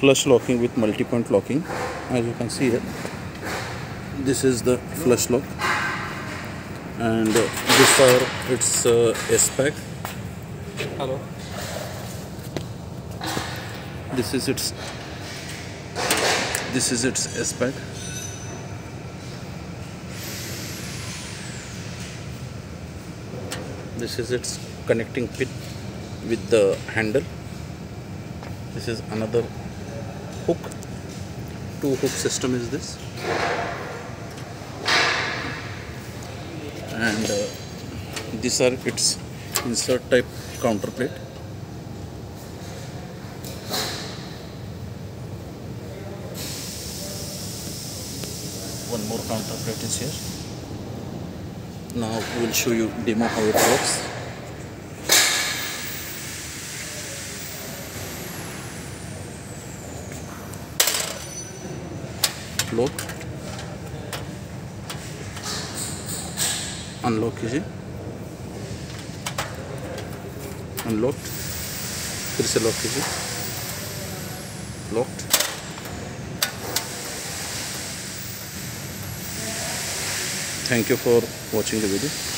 flush locking with multi-point locking. As you can see here this is the flush lock. And uh, this are its uh, espag Hello. this is its this is its espag this is its connecting pin with the handle. This is another hook. Two hook system is this. And uh, these are its insert type counter plate. One more counter plate is here. Now we'll show you demo how it works lock unlock कीजिए unlock फिर से lock कीजिए lock thank you for watching the video